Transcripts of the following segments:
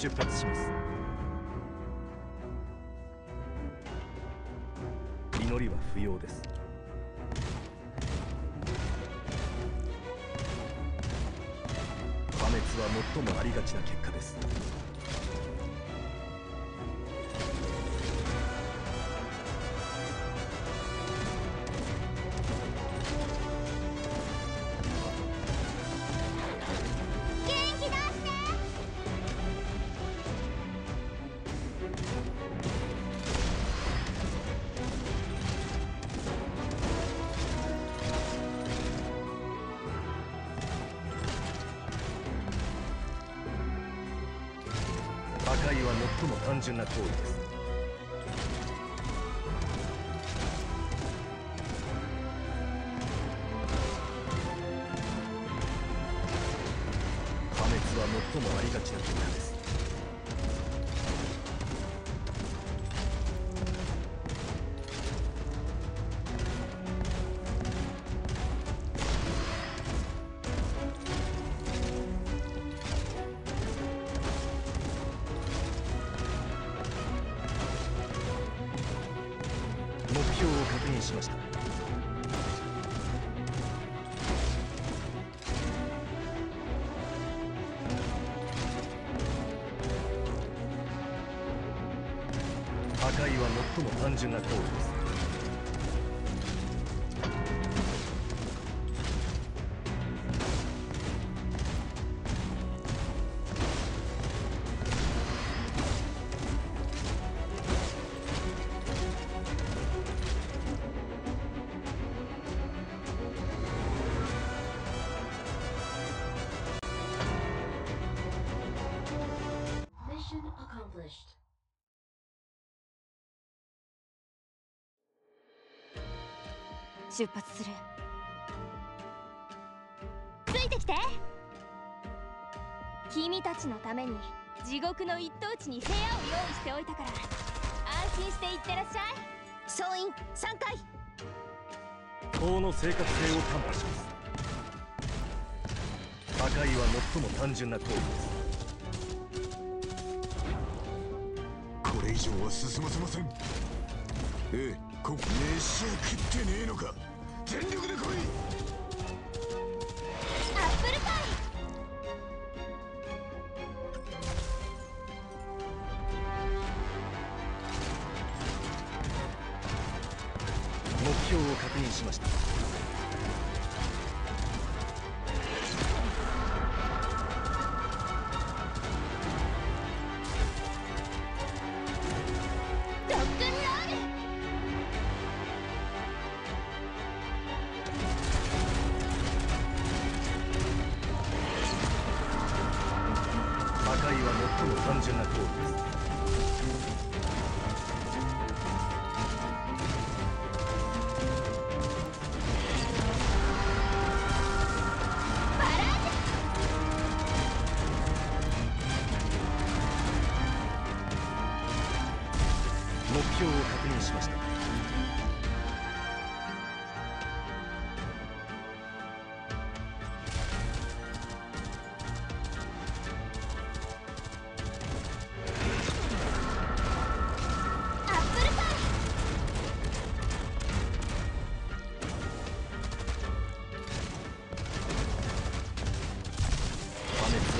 出発します。祈りは不要です。破滅は最もありがちな結果です。も単純な行為です。最も単純出発する。ついてきて。君たちのために地獄の一等地に部屋を用意しておいたから。安心していってらっしゃい。総員3回。法の正確性を担保します。破壊は最も単純な行為です。これ以上は進ませません。ええこ飯を食ってねえのか全力で来い。アップルパイ。目標を確認しました。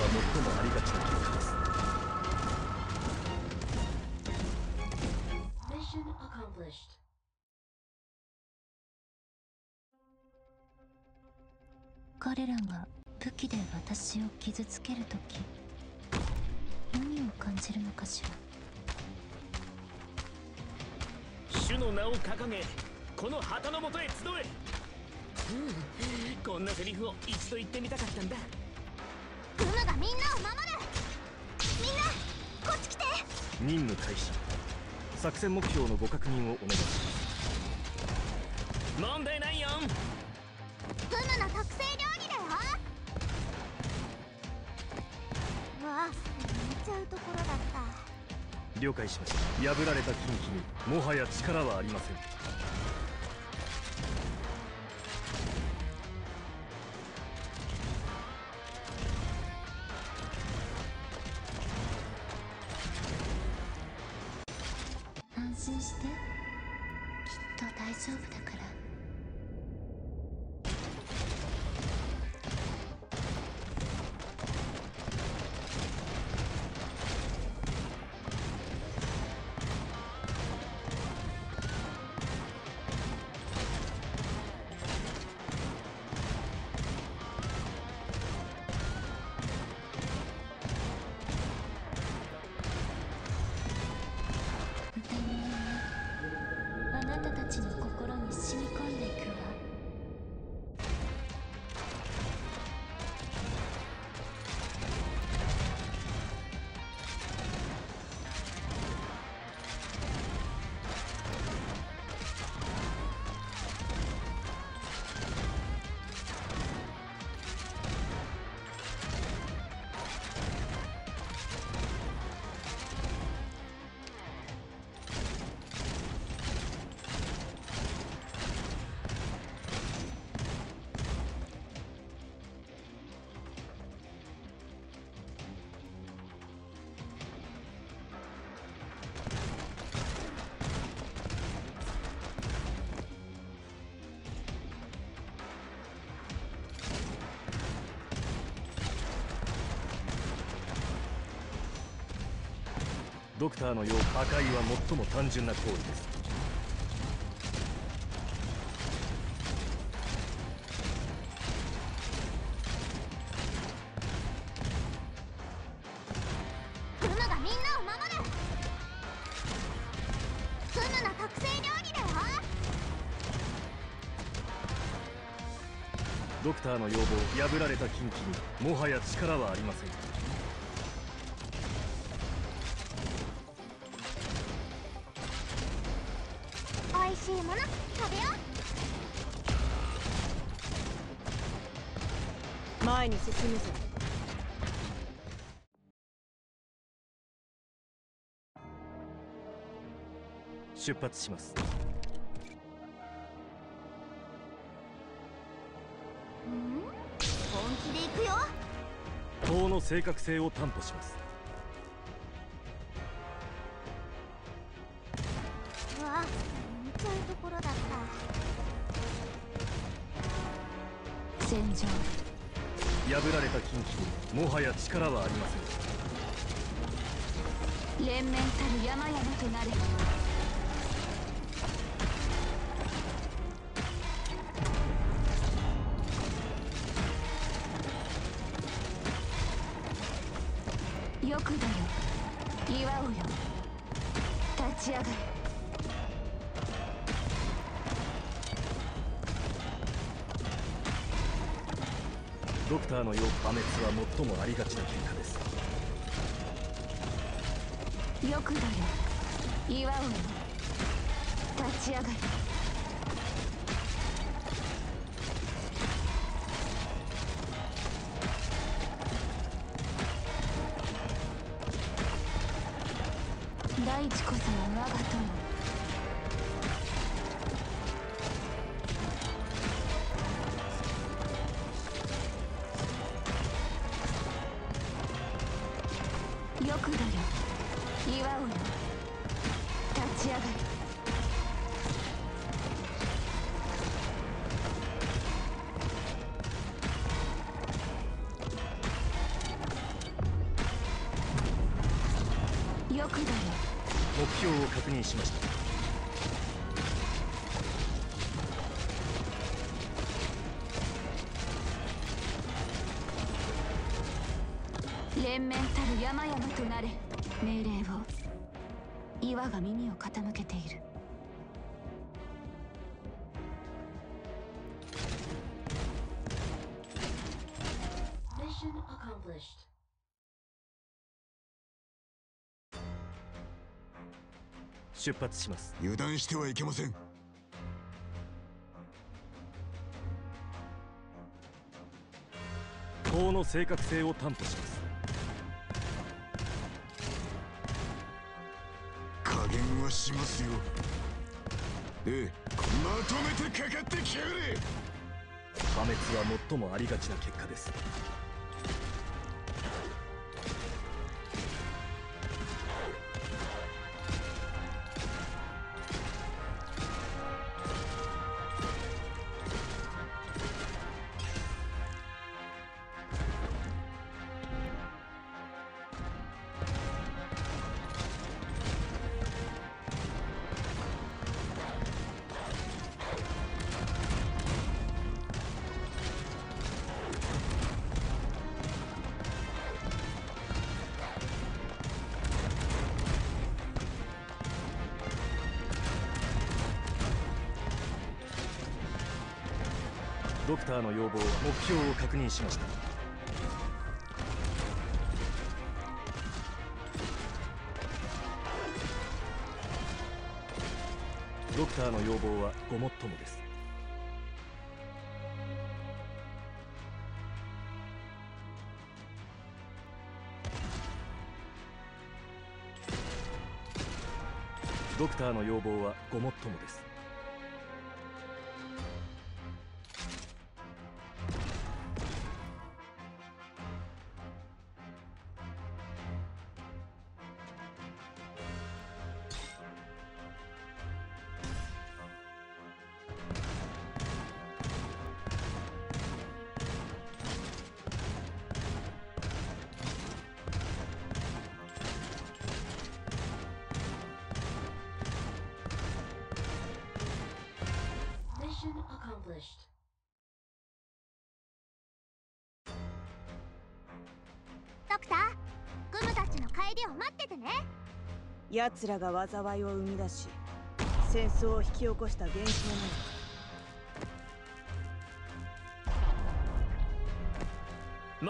最もありがちな結果です彼らが武器で私を傷つけるとき何を感じるのかしら。主の名を掲げこの旗のもとへ集え。う んこんなセリフを一度言ってみたかったんだ。任務開始。作戦目標のご確認をお願いします。問題ないよ。グムの特製料理だよ。わあ寝ちゃうところだった。了解しました。破られた近畿にもはや力はありませんドクターのよう破壊は最も単純な行為です。要望破られた近畿にもはや力はありませんしいもの食べよ前に進むぞ。出発します。ううん？本気で行くよ。塔の正確性を担保しますころだった戦場。破られた近畿にもはや力はありません連綿たる山々となれ。よくだよ。岩尾よ。立ち上がれ。ドクターのよう破滅は最もありがちな結果です。よくだよ岩尾よ立ち上がれ。くだよ岩尾よ立ち上がれよくだよ目標を確認しました。連綿たる山々となれ命令を。岩が耳を傾けている。出発します。油断してはいけません。塔の正確性を担保します減はしますよ。ええまとめてかかってきやがれ。破滅は最もありがちな結果です。クターの要望目標を確認しました。ドクターの要望はごもっともです。ドクターの要望はごもっともです。帰りを待っててね。奴らが災いを生み出し戦争を引き起こした現象な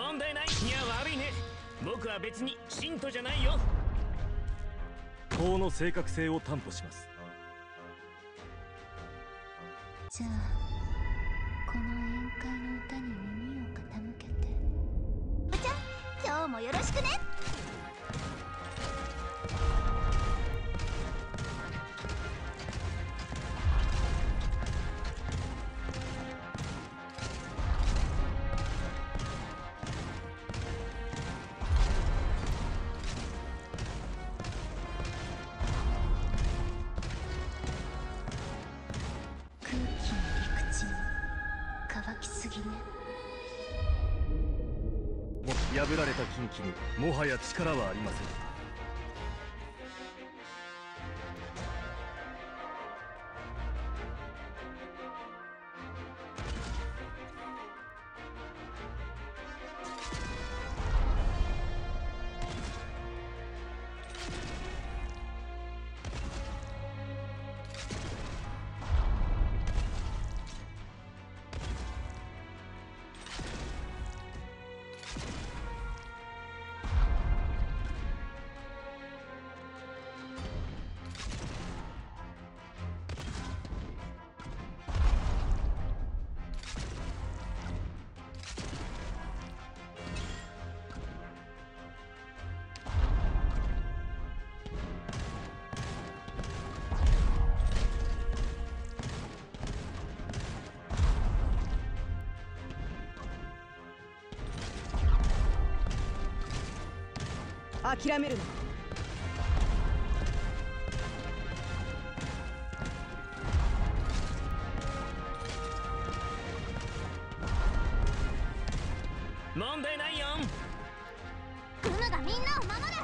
の。問題ない。いや悪いね。僕は別に信徒じゃないよ。法の正確性を担保します。じゃあこの宴会の歌に耳を傾けて。今日もよろしくね破られた近畿にもはや力はありません。諦めるな。問題ないよ。グムがみんなを守る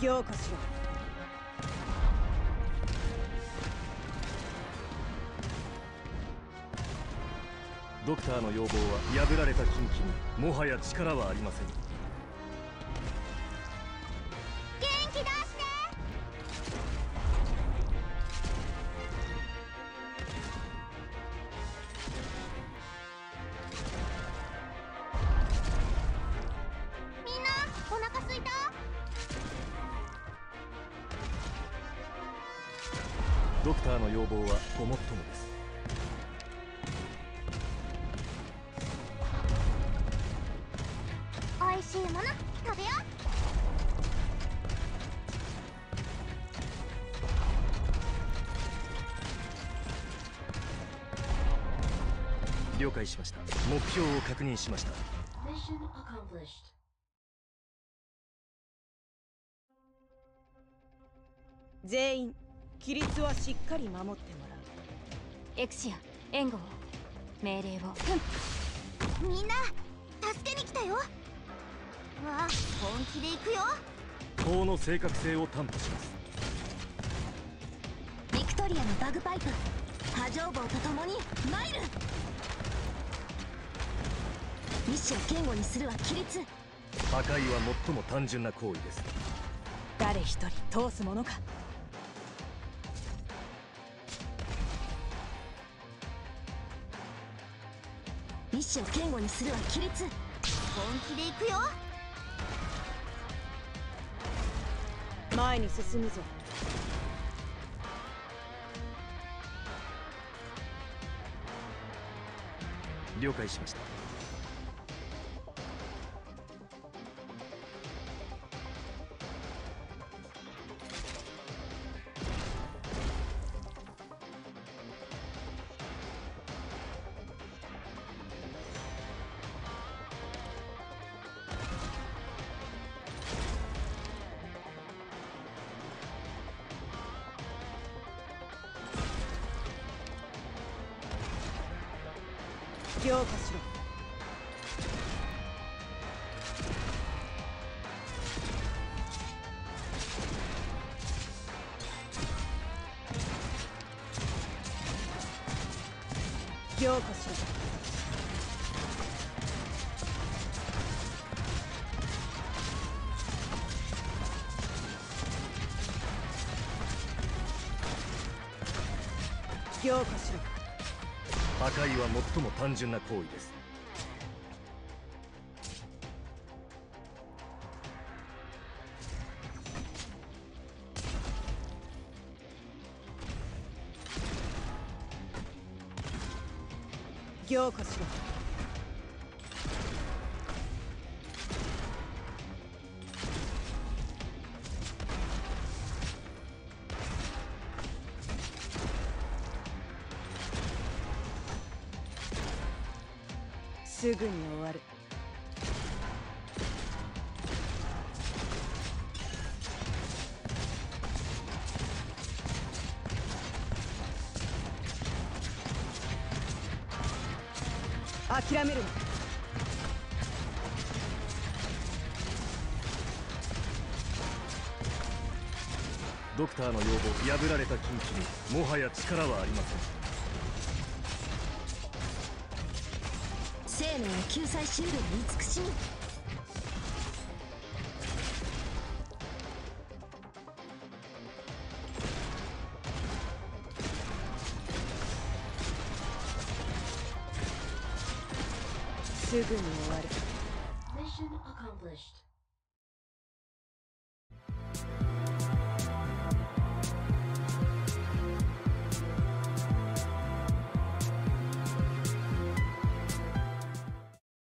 凝固しろ。ドクターの要望は破られた近畿にもはや力はありませんドクターの要望はごもっともです。美味しいもの食べよ了解しました。目標を確認しました。全員規律はしっかり守ってもらう。エクシア援護を。命令を。みんな助けに来たよ。わあ本気で行くよ。法の正確性を担保します。ビクトリアのバグパイプ波状棒と共にマイル意志を堅固にするは規律。破壊は最も単純な行為です。誰一人通すものか士を堅固にするは規律。本気で行くよ。前に進むぞ。了解しました強化しろ。強化しろ。強化しろ。破壊は最も単純な行為です。凝固しろ。すぐに終わる。諦めるな。ドクターの要望破られた禁忌にもはや力はありません。生命を救済しうる慈しみ。終わ